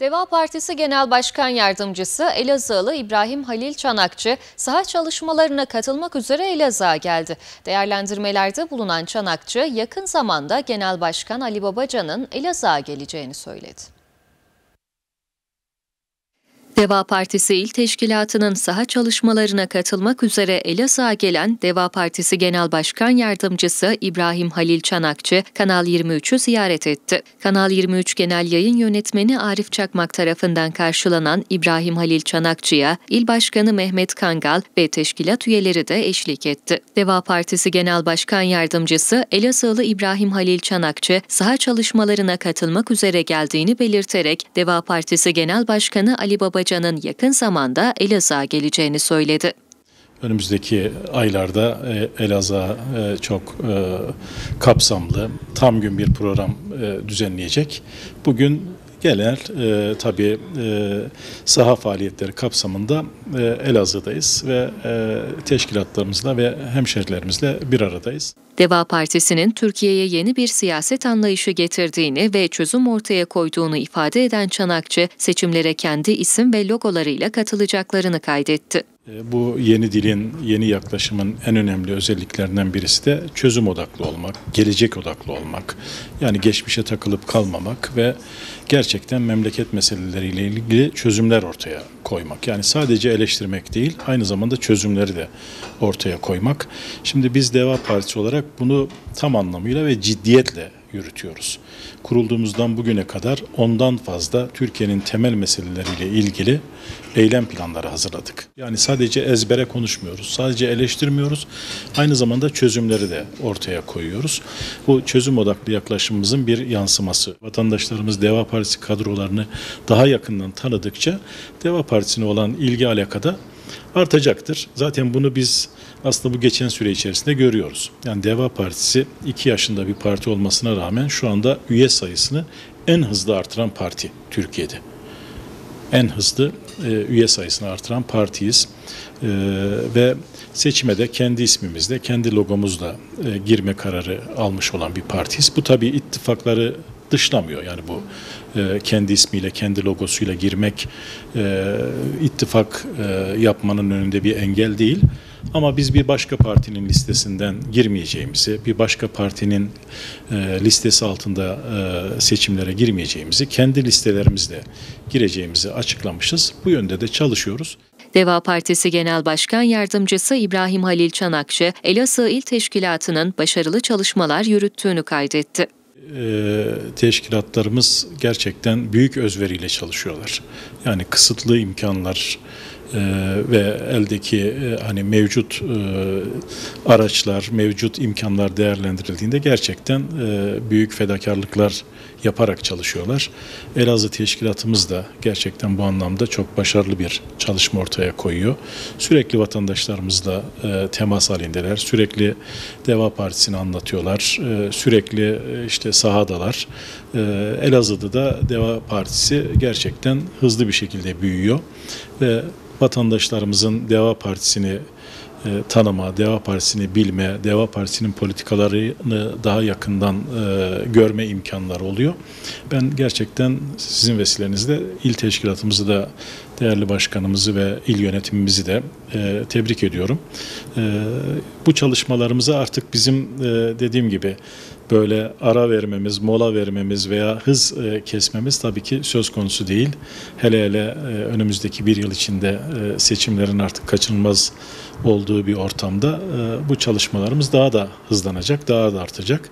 Deva Partisi Genel Başkan Yardımcısı Elazığlı İbrahim Halil Çanakçı saha çalışmalarına katılmak üzere Elazığ'a geldi. Değerlendirmelerde bulunan Çanakçı yakın zamanda Genel Başkan Ali Babacan'ın Elazığ'a geleceğini söyledi. Deva Partisi İl Teşkilatı'nın saha çalışmalarına katılmak üzere Elazığ'a gelen Deva Partisi Genel Başkan Yardımcısı İbrahim Halil Çanakçı, Kanal 23'ü ziyaret etti. Kanal 23 Genel Yayın Yönetmeni Arif Çakmak tarafından karşılanan İbrahim Halil Çanakçı'ya İl Başkanı Mehmet Kangal ve teşkilat üyeleri de eşlik etti. Deva Partisi Genel Başkan Yardımcısı Elazığlı İbrahim Halil Çanakçı, saha çalışmalarına katılmak üzere geldiğini belirterek Deva Partisi Genel Başkanı Ali Baba Babacan'ın yakın zamanda Elazığ'a geleceğini söyledi. Önümüzdeki aylarda e, Elazığ'a e, çok e, kapsamlı, tam gün bir program düzenleyecek. Bugün genel e, tabii e, saha faaliyetleri kapsamında e, Elazığ'dayız ve e, teşkilatlarımızla ve hemşerilerimizle bir aradayız. Deva Partisi'nin Türkiye'ye yeni bir siyaset anlayışı getirdiğini ve çözüm ortaya koyduğunu ifade eden Çanakçı, seçimlere kendi isim ve logolarıyla katılacaklarını kaydetti. E, bu yeni dilin, yeni yaklaşımın en önemli özelliklerinden birisi de çözüm odaklı olmak, gelecek odaklı olmak. Yani geçmişe takılıp kalmamak ve gerçekten memleket meseleleriyle ilgili çözümler ortaya koymak. Yani sadece eleştirmek değil, aynı zamanda çözümleri de ortaya koymak. Şimdi biz Deva Partisi olarak bunu tam anlamıyla ve ciddiyetle yürütüyoruz. Kurulduğumuzdan bugüne kadar ondan fazla Türkiye'nin temel meseleleriyle ilgili eylem planları hazırladık. Yani sadece ezbere konuşmuyoruz, sadece eleştirmiyoruz, aynı zamanda çözümleri de ortaya koyuyoruz. Bu çözüm odaklı yaklaşımımızın bir yansıması. Vatandaşlarımız Deva Partisi kadrolarını daha yakından tanıdıkça Deva Partisi'ne olan ilgi alakada artacaktır. Zaten bunu biz aslında bu geçen süre içerisinde görüyoruz. Yani Deva Partisi 2 yaşında bir parti olmasına rağmen şu anda üye sayısını en hızlı artıran parti Türkiye'de. En hızlı e, üye sayısını artıran partiyiz. E, ve seçime de kendi ismimizle, kendi logomuzla e, girme kararı almış olan bir partiyiz. Bu tabii ittifakları dışlamıyor. Yani bu e, kendi ismiyle, kendi logosuyla girmek e, ittifak e, yapmanın önünde bir engel değil. Ama biz bir başka partinin listesinden girmeyeceğimizi, bir başka partinin e, listesi altında e, seçimlere girmeyeceğimizi, kendi listelerimizle gireceğimizi açıklamışız. Bu yönde de çalışıyoruz. Deva Partisi Genel Başkan Yardımcısı İbrahim Halil Çanakçı, Elazığ İl Teşkilatı'nın başarılı çalışmalar yürüttüğünü kaydetti e, teşkilatlarımız gerçekten büyük özveriyle çalışıyorlar. Yani kısıtlı imkanlar e, ve eldeki e, hani mevcut e, araçlar, mevcut imkanlar değerlendirildiğinde gerçekten e, büyük fedakarlıklar yaparak çalışıyorlar. Elazığ teşkilatımız da gerçekten bu anlamda çok başarılı bir çalışma ortaya koyuyor. Sürekli vatandaşlarımızla temas halindeler. Sürekli Deva Partisi'ni anlatıyorlar. Sürekli işte sahadalar. E, Elazığ'da da Deva Partisi gerçekten hızlı bir şekilde büyüyor ve vatandaşlarımızın Deva Partisi'ni e, tanıma, Deva Partisi'ni bilme, Deva Partisi'nin politikalarını daha yakından e, görme imkanları oluyor. Ben gerçekten sizin vesilenizle il teşkilatımızı da değerli başkanımızı ve il yönetimimizi de e, tebrik ediyorum. E, bu çalışmalarımızı artık bizim e, dediğim gibi böyle ara vermemiz, mola vermemiz veya hız e, kesmemiz tabii ki söz konusu değil. Hele hele e, önümüzdeki bir yıl içinde e, seçimlerin artık kaçınılmaz olduğu bir ortamda e, bu çalışmalarımız daha da hızlanacak, daha da artacak.